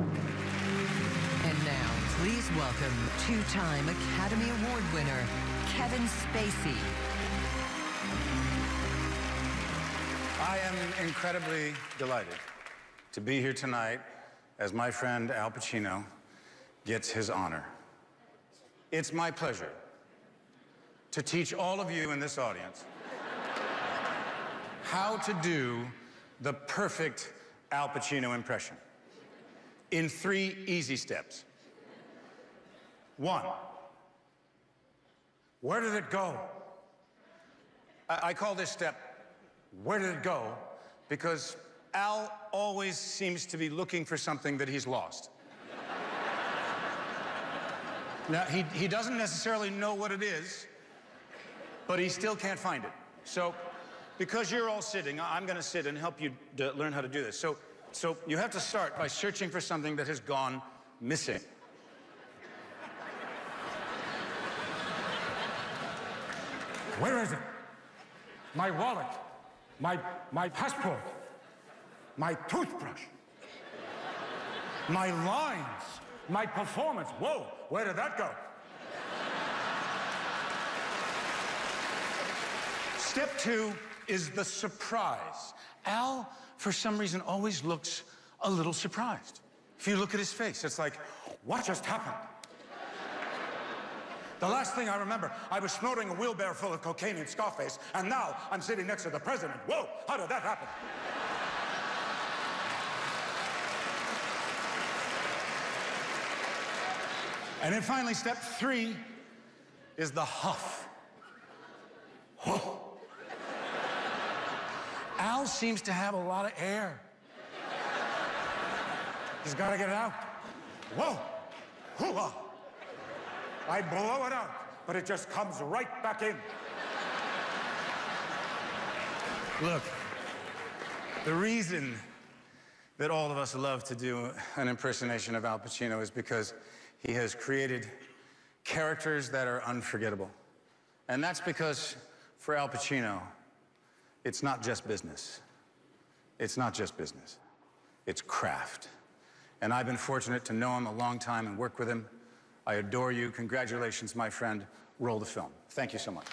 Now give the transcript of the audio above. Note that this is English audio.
And now, please welcome two-time Academy Award winner, Kevin Spacey. I am incredibly delighted to be here tonight as my friend Al Pacino gets his honor. It's my pleasure to teach all of you in this audience how to do the perfect Al Pacino impression in three easy steps. One, where did it go? I, I call this step, where did it go? Because Al always seems to be looking for something that he's lost. now, he, he doesn't necessarily know what it is, but he still can't find it. So, because you're all sitting, I'm going to sit and help you learn how to do this. So, so you have to start by searching for something that has gone missing. Where is it? My wallet, my, my passport, my toothbrush, my lines, my performance. Whoa, where did that go? Step two is the surprise. Al, for some reason, always looks a little surprised. If you look at his face, it's like, what just happened? The last thing I remember, I was snorting a wheelbarrow full of cocaine in Scarface, and now I'm sitting next to the president. Whoa, how did that happen? And then finally, step three is the huff. Whoa. Seems to have a lot of air. He's got to get it out. Whoa. Hoo-ha. I blow it out, but it just comes right back in. Look, the reason that all of us love to do an impersonation of Al Pacino is because he has created characters that are unforgettable. And that's because for Al Pacino, it's not just business. It's not just business. It's craft. And I've been fortunate to know him a long time and work with him. I adore you. Congratulations, my friend. Roll the film. Thank you so much.